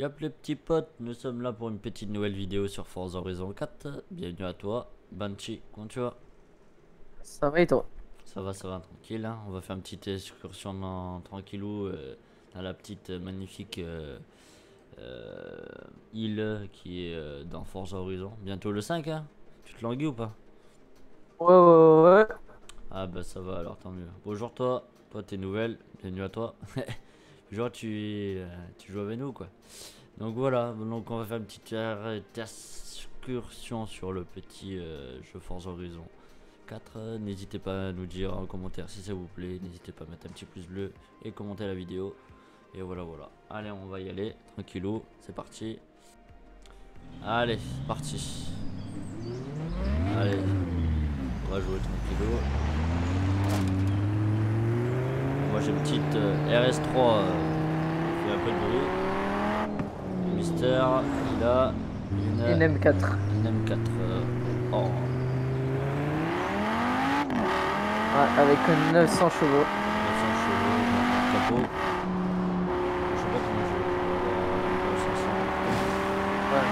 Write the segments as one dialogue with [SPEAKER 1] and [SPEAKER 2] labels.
[SPEAKER 1] Yop les petits potes, nous sommes là pour une petite nouvelle vidéo sur Forza Horizon 4. Bienvenue à toi, Banshee, comment tu vas?
[SPEAKER 2] Ça va et toi?
[SPEAKER 1] Ça va, ça va, tranquille. Hein. On va faire une petite excursion dans, tranquillou euh, dans la petite euh, magnifique euh, euh, île qui est dans Forza Horizon. Bientôt le 5, hein? Tu te languis ou pas?
[SPEAKER 2] Ouais, ouais, ouais.
[SPEAKER 1] Ah bah ça va alors, tant mieux. Bonjour toi, toi t'es nouvelle, bienvenue à toi. Genre tu, euh, tu joues avec nous quoi. Donc voilà, donc on va faire une petite euh, excursion sur le petit euh, jeu Forza Horizon 4. Euh, N'hésitez pas à nous dire en commentaire si ça vous plaît. N'hésitez pas à mettre un petit pouce bleu et commenter la vidéo. Et voilà, voilà. Allez, on va y aller, tranquillou, c'est parti. Allez, parti. Allez, on va jouer tranquillou. Moi j'ai une petite euh, RS3 euh, qui fait un peu de bruit. Mister, il a une,
[SPEAKER 2] Une M4.
[SPEAKER 1] une M4. euh, oh,
[SPEAKER 2] Ouais, avec 900 chevaux.
[SPEAKER 1] 900 chevaux, capot. Je sais pas comment je vais. Euh, 500.
[SPEAKER 2] Ouais.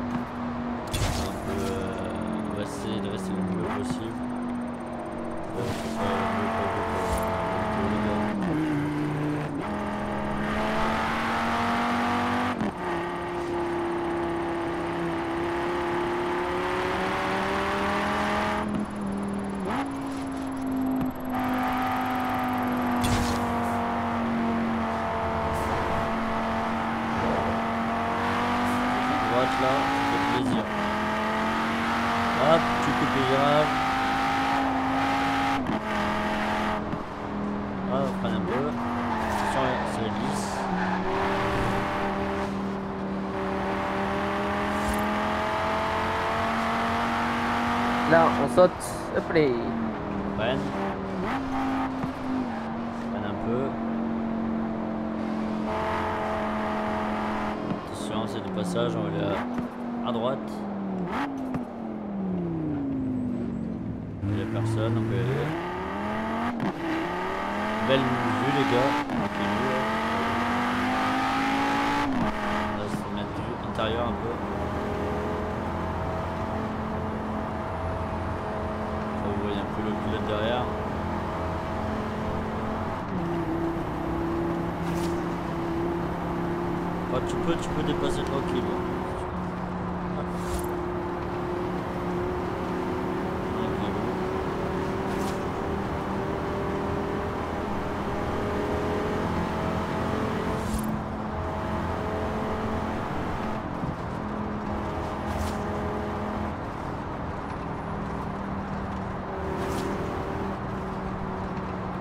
[SPEAKER 1] Un peu, euh, on va essayer de rester le plus haut possible. Euh, que ce soit le mieux pour vous, pour- pour les gars. droite là, ça fait plaisir. Hop, tu coupes les virages. Ah, on freine un peu. Attention, c'est lisse.
[SPEAKER 2] Là, on saute. Hop là.
[SPEAKER 1] On freine. Freine un peu. Attention, c'est du passage, on va aller à, à droite. Il n'y a personne, on peut aller. Belle vue les gars. On va se mettre vue intérieure un peu. Ça, vous voyez un peu le pilote derrière. Ah, tu peux, tu peux dépasser tranquille. Hop. Tranquillou.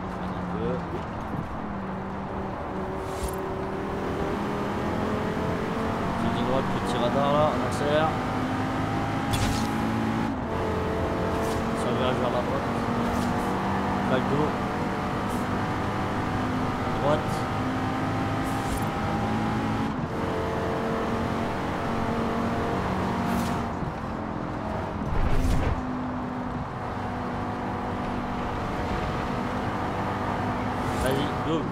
[SPEAKER 1] Freine un peu. Petit droite, petit radar là, on accélère. Sur le virage vers la droite. Flaque d'eau. Droite. Vas-y, double.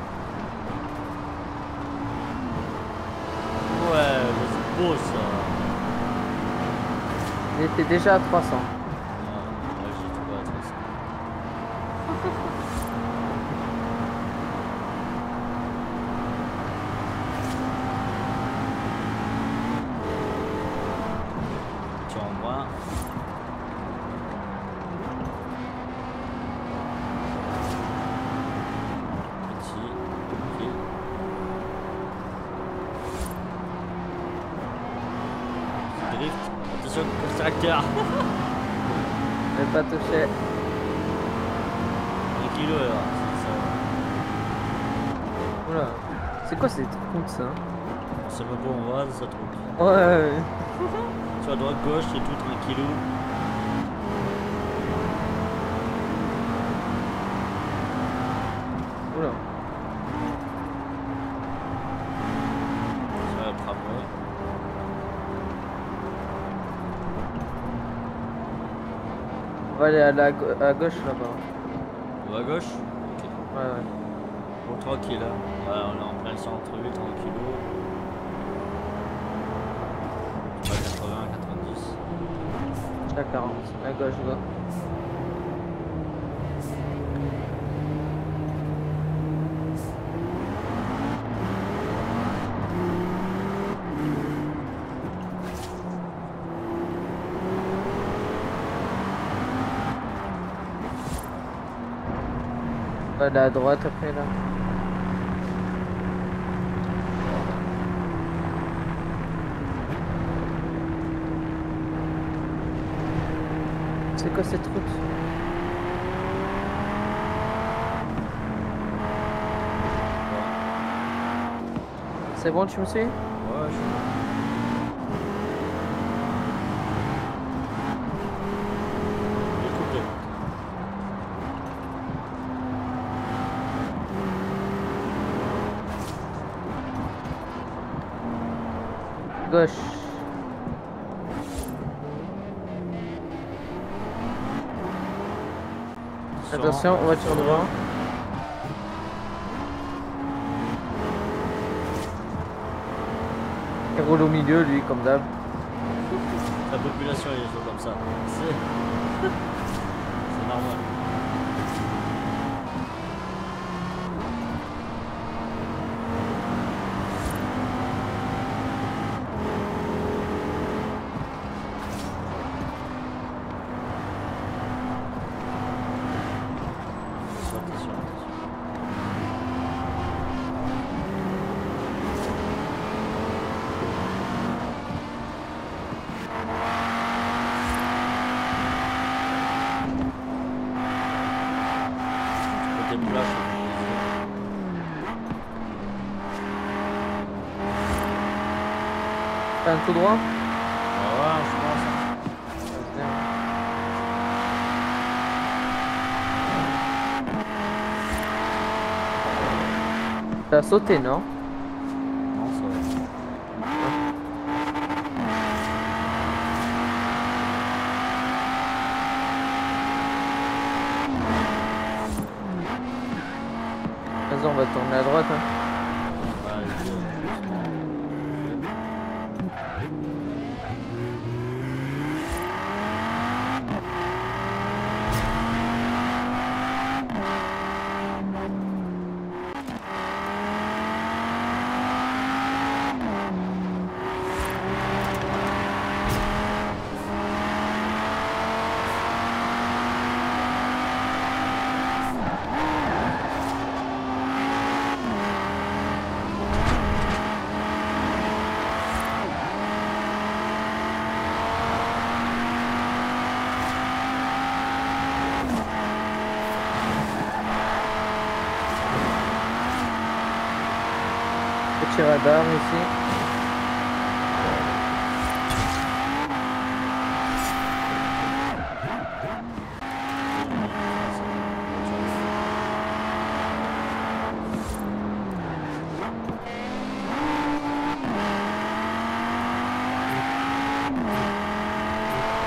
[SPEAKER 1] Ouais, c'est beau ça.
[SPEAKER 2] Il était déjà à 300.
[SPEAKER 1] Non, moi j'ai trouvé à 300. Tu en vois. Petit, ok. Drift, attention, tracteur.
[SPEAKER 2] Mais pas touché.
[SPEAKER 1] Un kilo alors, c'est ça.
[SPEAKER 2] Oula. C'est quoi ces trucs ça
[SPEAKER 1] sait pas où on va, ça truc.
[SPEAKER 2] Ouais, ouais, ouais.
[SPEAKER 1] Sur la droite, gauche, c'est tout tranquillou.
[SPEAKER 2] Oula.
[SPEAKER 1] Sur la tramway.
[SPEAKER 2] On va aller à, la, à gauche là-bas.
[SPEAKER 1] On va à gauche? Ok.
[SPEAKER 2] Ouais, ouais.
[SPEAKER 1] Bon, tranquille, hein. Ouais, on est en plein centre-ville, tranquillou. Ouais, 80, 90.
[SPEAKER 2] Je suis à 40. À gauche, go. Aller à droite après là. C'est quoi cette route? C'est bon, tu me suis? Gauche. Attention, voiture devant. Il roule au milieu, lui, comme d'hab.
[SPEAKER 1] La population est toujours comme ça. C'est c'est normal. Attention, attention, attention. Côté de là, je
[SPEAKER 2] Fais un tout droit
[SPEAKER 1] Ah ouais, je pense.
[SPEAKER 2] T'as sauté, non
[SPEAKER 1] Non, ça va.
[SPEAKER 2] Vas-y, on va tourner à droite. Hein.
[SPEAKER 1] Ouais, je-
[SPEAKER 2] Radar ici.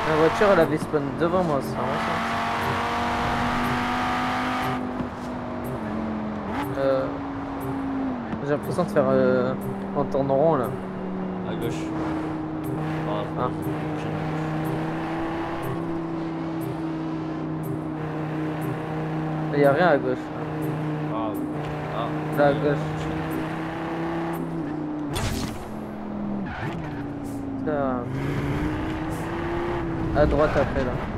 [SPEAKER 2] La voiture, elle avait spawn devant moi, c'est marrant ça. Euh, J'ai l'impression de faire euh, en tournant rond là.
[SPEAKER 1] À gauche. Ah,
[SPEAKER 2] Ah. Il y a rien à gauche.
[SPEAKER 1] à gauche. Ah, ah.
[SPEAKER 2] Là à gauche. Ça... À droite après là.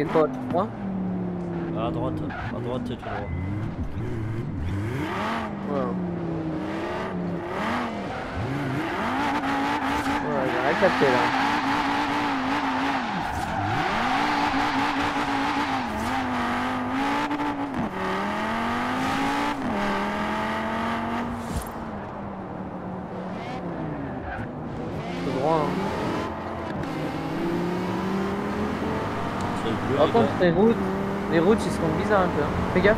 [SPEAKER 2] et toi à droite
[SPEAKER 1] À droite, à droite c'est tout droit.
[SPEAKER 2] Voilà. Voilà,
[SPEAKER 1] j'ai rien capté
[SPEAKER 2] là.
[SPEAKER 1] Les
[SPEAKER 2] routes, les routes ils seront bizarres un peu. hein. Fais gaffe.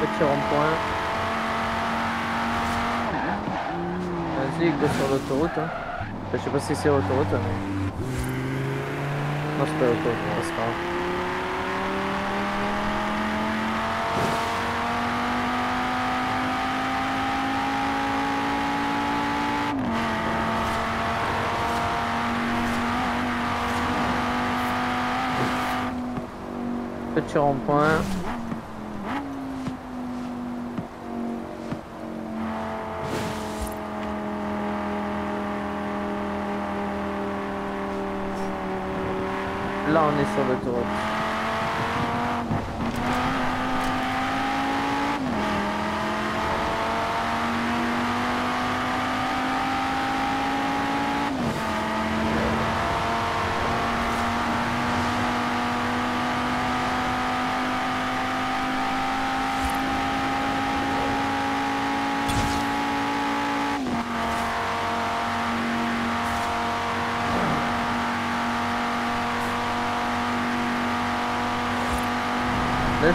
[SPEAKER 2] Petit rond-point. Vas-y, go sur l'autoroute. Hein. Je sais pas si c'est l'autoroute. Non, c'est pas l'autoroute, c'est pas grave. Petit rond-point. On est sur l'autoroute.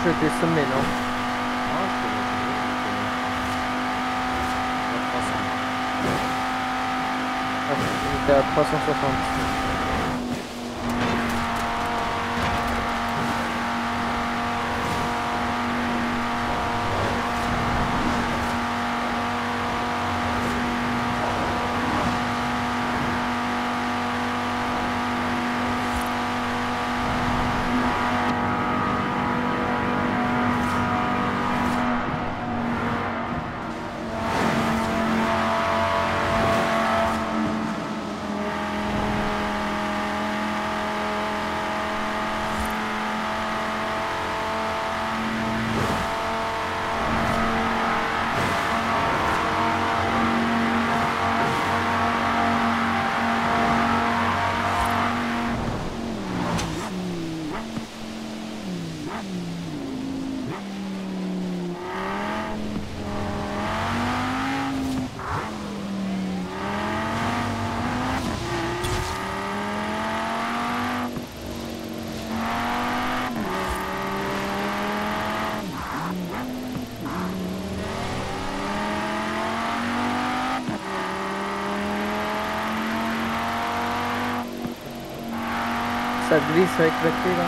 [SPEAKER 2] T'ai sommé, non
[SPEAKER 1] Ah, connais.
[SPEAKER 2] Ah, J'étais à 360. Ça glisse avec la clé là.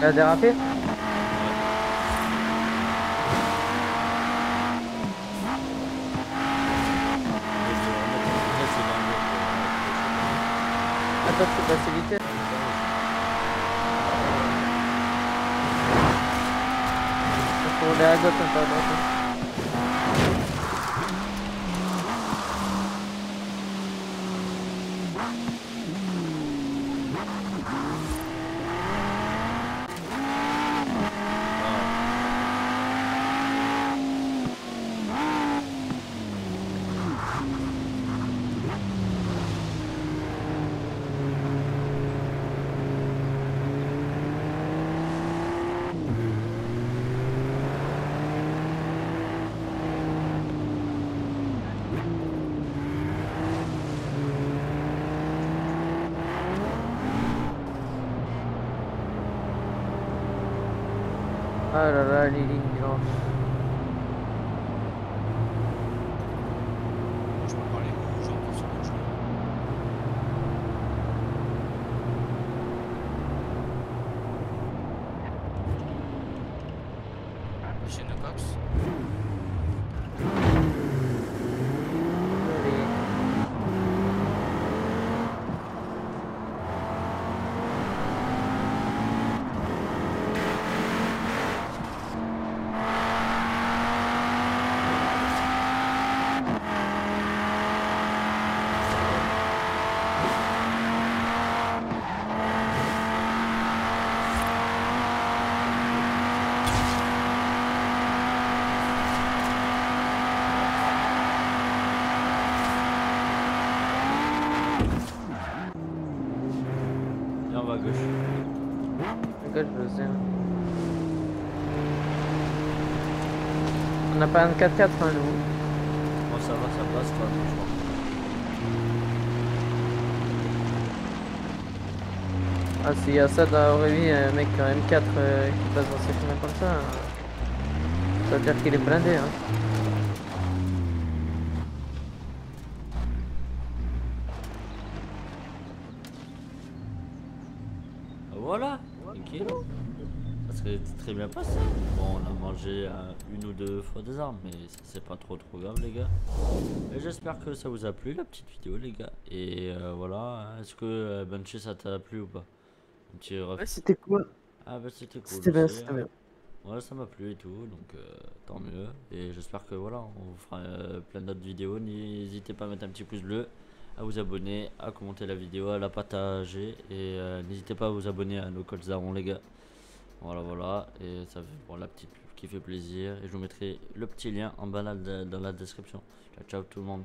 [SPEAKER 2] Elle a dérapé Attends, tu peux रणिः
[SPEAKER 3] Je.
[SPEAKER 2] On n'a pas un 4x4, hein, nous.
[SPEAKER 1] Bon, ça va, ça passe pas, franchement.
[SPEAKER 2] Ah, s'il y a ça dans la vraie vie, un mec en M4 euh, qui passe dans ces chemins comme ça, euh, ça veut dire qu'il est blindé. Hein.
[SPEAKER 1] Voilà, nickel. Ça très bien passé. Bon, on a mangé euh, une ou deux fois des armes, mais ça, c'est pas trop trop grave, les gars. Et j'espère que ça vous a plu, la petite vidéo, les gars. Et euh, voilà, est-ce que euh, Banshee, ça t'a plu ou pas? Un petit ref-
[SPEAKER 2] Ouais, c'était cool.
[SPEAKER 1] Ah, bah c'était cool.
[SPEAKER 2] C'était bien, c'était
[SPEAKER 1] hein.
[SPEAKER 2] bien.
[SPEAKER 1] Ouais, ça m'a plu et tout, donc euh, tant mieux. Et j'espère que voilà, on vous fera plein d'autres vidéos. N'hésitez pas à mettre un petit pouce bleu, à vous abonner, à commenter la vidéo, à la partager. Et euh, n'hésitez pas à vous abonner à nos codes les gars. Voilà, voilà. Et ça fait pour la petite qui fait plaisir. Et je vous mettrai le petit lien en bas dans la description. Ciao, ciao tout le monde.